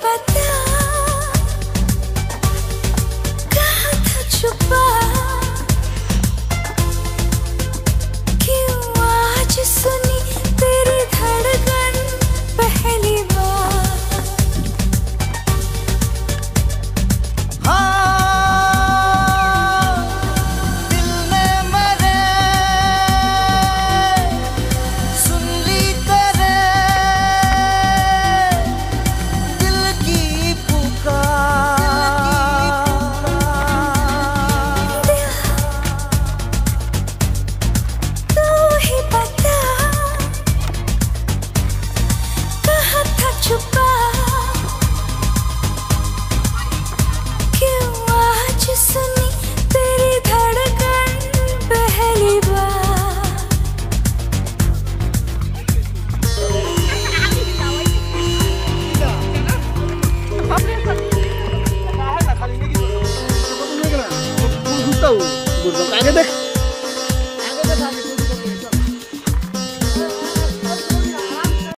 but छुपा क्यों आज सुनी तेरी धड़कन पहली बार आगे देख